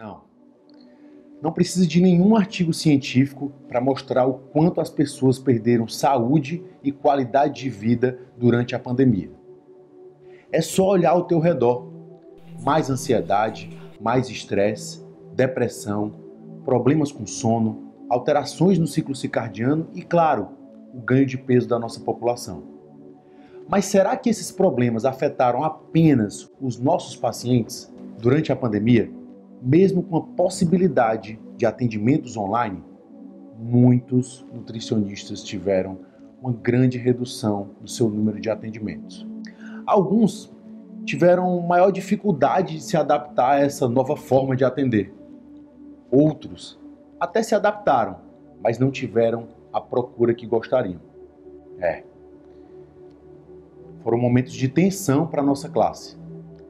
Não. Não precisa de nenhum artigo científico para mostrar o quanto as pessoas perderam saúde e qualidade de vida durante a pandemia. É só olhar ao teu redor. Mais ansiedade, mais estresse, depressão, problemas com sono, alterações no ciclo circadiano e, claro, o ganho de peso da nossa população. Mas será que esses problemas afetaram apenas os nossos pacientes durante a pandemia? Mesmo com a possibilidade de atendimentos online, muitos nutricionistas tiveram uma grande redução no seu número de atendimentos. Alguns tiveram maior dificuldade de se adaptar a essa nova forma de atender. Outros até se adaptaram, mas não tiveram a procura que gostariam. É. Foram momentos de tensão para a nossa classe.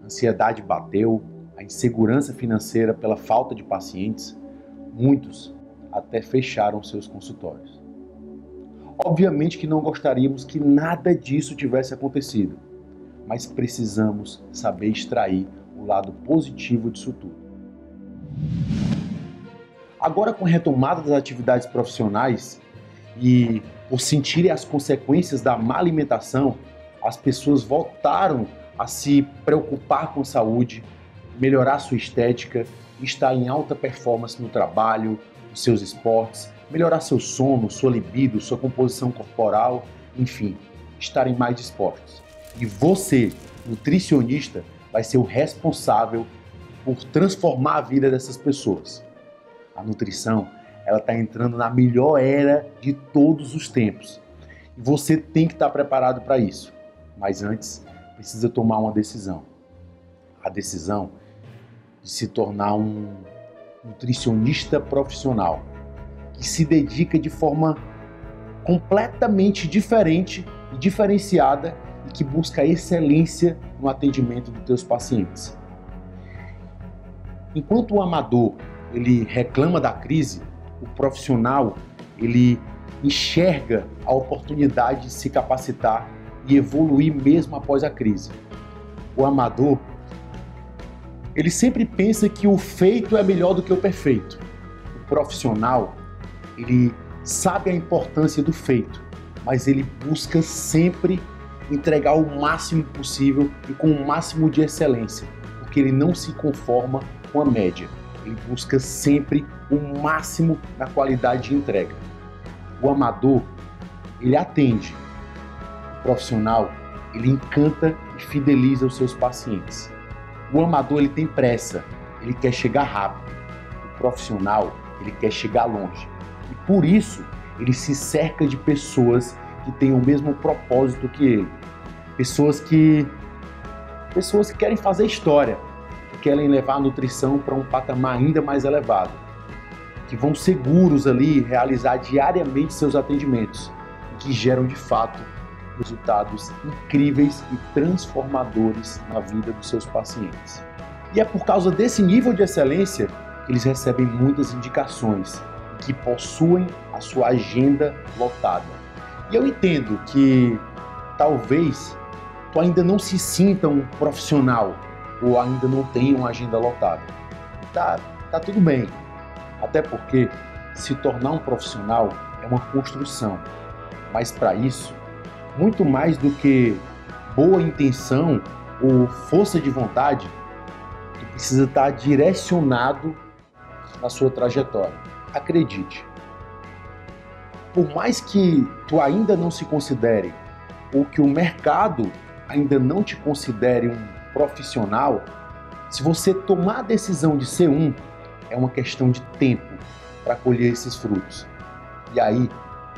A ansiedade bateu, a insegurança financeira pela falta de pacientes. Muitos até fecharam seus consultórios. Obviamente que não gostaríamos que nada disso tivesse acontecido, mas precisamos saber extrair o lado positivo disso tudo. Agora, com a retomada das atividades profissionais e por sentirem as consequências da má alimentação, as pessoas voltaram a se preocupar com saúde, melhorar sua estética, estar em alta performance no trabalho, nos seus esportes, melhorar seu sono, sua libido, sua composição corporal, enfim, estarem mais dispostos. E você, nutricionista, vai ser o responsável por transformar a vida dessas pessoas. A nutrição, ela está entrando na melhor era de todos os tempos. E você tem que estar preparado para isso. Mas antes, precisa tomar uma decisão. A decisão de se tornar um nutricionista profissional que se dedica de forma completamente diferente e diferenciada e que busca excelência no atendimento dos teus pacientes. Enquanto o amador ele reclama da crise, o profissional ele enxerga a oportunidade de se capacitar e evoluir mesmo após a crise. O amador ele sempre pensa que o feito é melhor do que o perfeito. O profissional ele sabe a importância do feito, mas ele busca sempre entregar o máximo possível e com o máximo de excelência, porque ele não se conforma com a média. Ele busca sempre o máximo na qualidade de entrega. O amador, ele atende. O profissional, ele encanta e fideliza os seus pacientes. O amador, ele tem pressa, ele quer chegar rápido. O profissional, ele quer chegar longe. E por isso, ele se cerca de pessoas que têm o mesmo propósito que ele. Pessoas que pessoas que querem fazer história, que querem levar a nutrição para um patamar ainda mais elevado, que vão seguros ali realizar diariamente seus atendimentos e que geram de fato resultados incríveis e transformadores na vida dos seus pacientes. E é por causa desse nível de excelência que eles recebem muitas indicações que possuem a sua agenda lotada. E eu entendo que talvez tu ainda não se sinta um profissional ou ainda não tenha uma agenda lotada. Tá, tá tudo bem. Até porque se tornar um profissional é uma construção. Mas para isso, muito mais do que boa intenção ou força de vontade, tu precisa estar direcionado na sua trajetória. Acredite. Por mais que tu ainda não se considere ou que o mercado ainda não te considere um profissional, se você tomar a decisão de ser um, é uma questão de tempo para colher esses frutos. E aí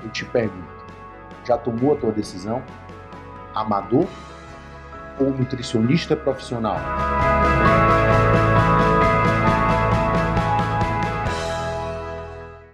eu te pergunto: já tomou a tua decisão? Amador ou nutricionista profissional?